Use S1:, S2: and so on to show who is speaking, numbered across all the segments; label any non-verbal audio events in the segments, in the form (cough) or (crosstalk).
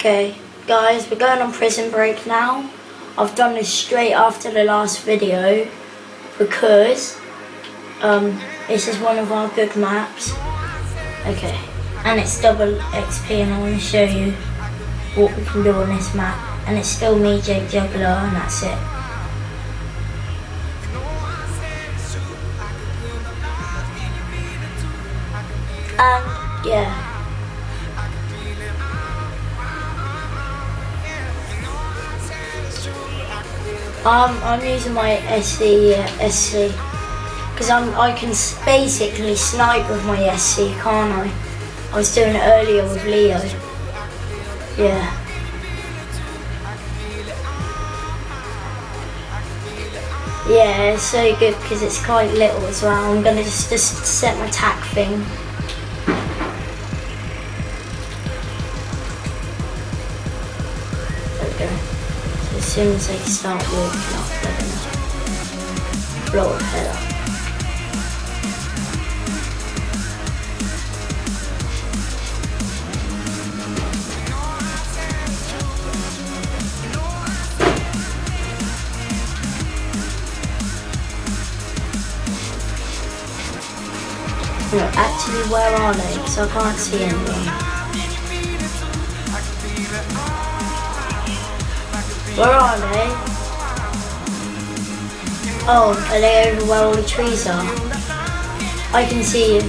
S1: Okay, guys, we're going on prison break now. I've done this straight after the last video because um, this is one of our good maps. Okay, and it's double XP and I want to show you what we can do on this map. And it's still me, Jake Juggler, and that's it. And yeah. Um, I'm using my SC, uh, SC, because I'm I can basically snipe with my SC, can't I? I was doing it earlier with Leo. Yeah. Yeah, it's so good because it's quite little as well. I'm gonna just just set my tack thing. Soon as they start walking up, they're blow a head up. No, actually, where are they? Because I can't see anyone. Where are they? Oh, are they over where all the trees are? I can see you.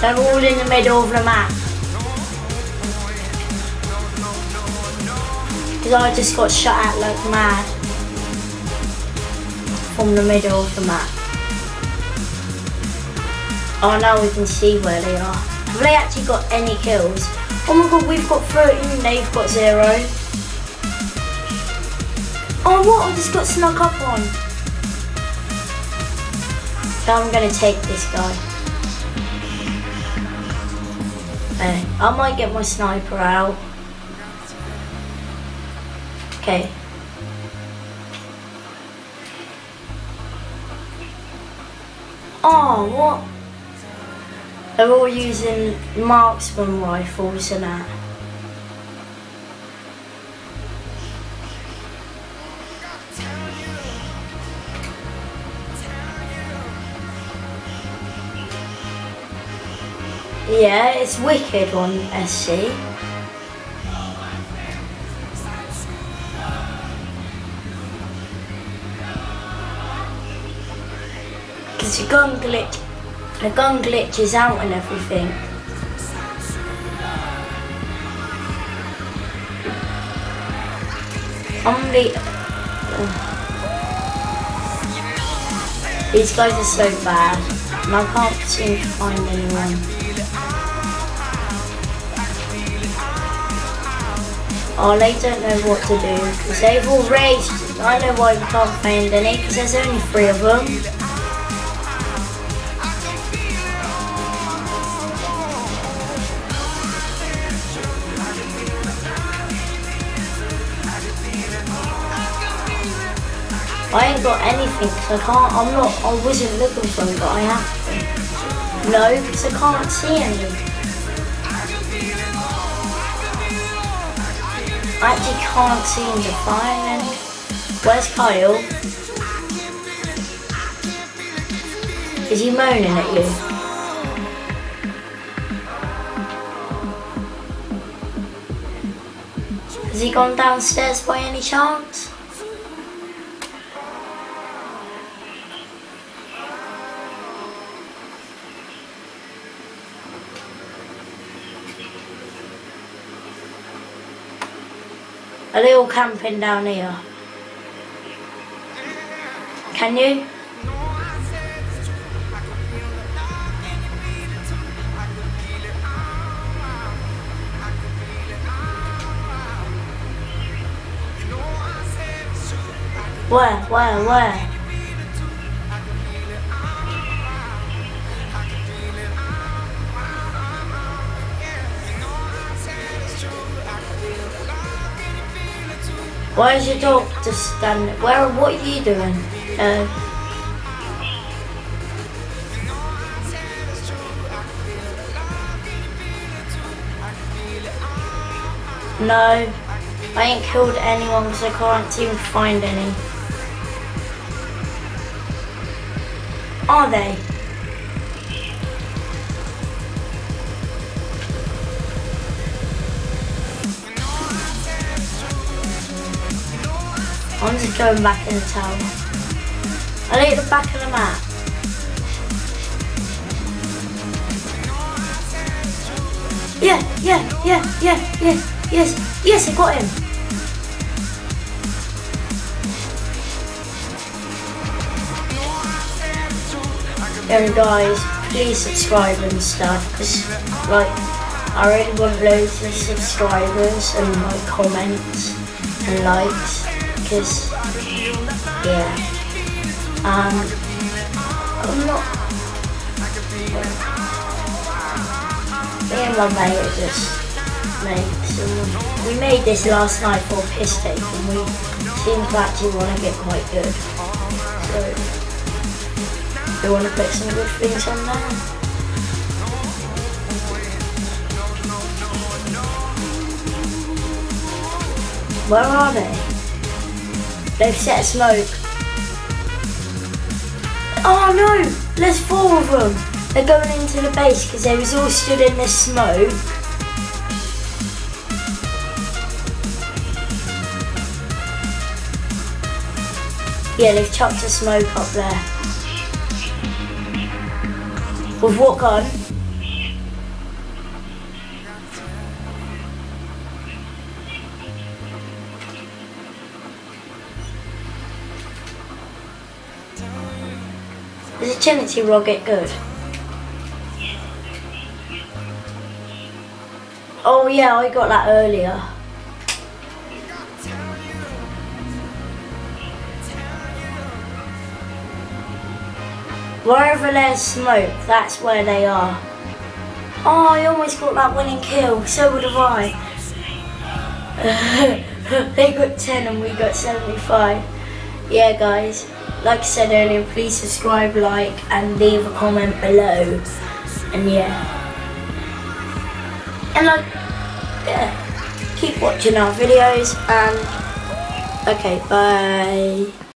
S1: They're all in the middle of the map. I just got shot at like mad. From the middle of the map. Oh now we can see where they are. Have they actually got any kills? Oh my god, we've got 13, they've got zero. Oh what, I just got snuck up on. I'm gonna take this guy. Okay, I might get my sniper out. Okay. Oh, what? They're all using marksman rifles and that. Yeah, it's wicked on SC. The gun glitch, the gun glitches out and everything. I'm the. Oh. These guys are so bad, and I can't seem to find anyone. Oh, they don't know what to do because they've all raged. I know why we can't find any because there's only three of them. I ain't got anything because I can't, I'm not, I wasn't looking for him, but I have to. No, because I can't see any. I actually can't seem to find any. Where's Kyle? Is he moaning at you? Has he gone downstairs by any chance? Are little camping down here? Can you? Where, where, where? Why is your dog just standing? Where? What are you doing? Uh, no, I ain't killed anyone because I can't even find any. Are they? I'm just going back in the tower. I need the back of the map. Yeah, yeah, yeah, yeah, yeah, yes, yes, I got him. And guys, please subscribe and stuff, because, like, I really want loads of subscribers and, like, comments and likes because yeah. Um I'm not me and my mate are just and we made this last night for piss take and we seem to actually want to get quite good. So we want to put some good things on there? Where are they? They've set smoke. Oh no! There's four of them! They're going into the base because they was all stood in the smoke. Yeah, they've chucked a smoke up there. With what gun? Is a Trinity rocket good? Oh yeah, I got that earlier. Wherever there's smoke, that's where they are. Oh, I almost got that winning kill. So would have I. (laughs) they got 10 and we got 75. Yeah, guys like I said earlier, please subscribe, like, and leave a comment below. And yeah. And like, yeah, keep watching our videos and, okay, bye.